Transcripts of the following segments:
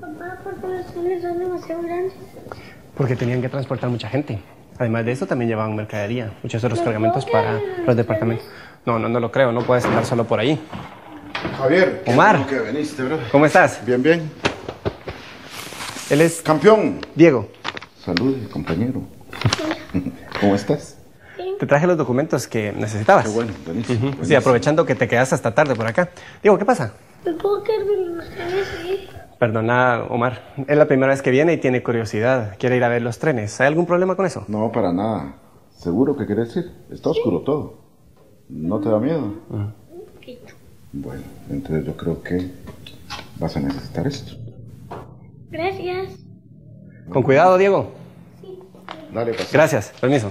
Papá, ¿por qué los trenes son demasiado grandes? Porque tenían que transportar mucha gente. Además de eso, también llevaban mercadería, muchos otros cargamentos para los departamentos. No, no, no lo creo, no puedes andar solo por ahí. Javier. Omar. que bro. ¿Cómo estás? Bien, bien. Él es Campeón. Diego. Salud, compañero. ¿Cómo estás? Te traje los documentos que necesitabas. Qué bueno, buenísimo. Sí, buenísimo. aprovechando que te quedas hasta tarde por acá. Diego, ¿qué pasa? ¿Me puedo quedar viendo los trenes ahí? Perdona, Omar. Es la primera vez que viene y tiene curiosidad. Quiere ir a ver los trenes. ¿Hay algún problema con eso? No, para nada. ¿Seguro que querés ir? Está oscuro todo. ¿No te da miedo? Un poquito. Bueno, entonces yo creo que vas a necesitar esto. Gracias. Con cuidado, Diego. Dale, pasa. Gracias. Permiso.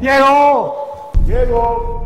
Diego. Diego.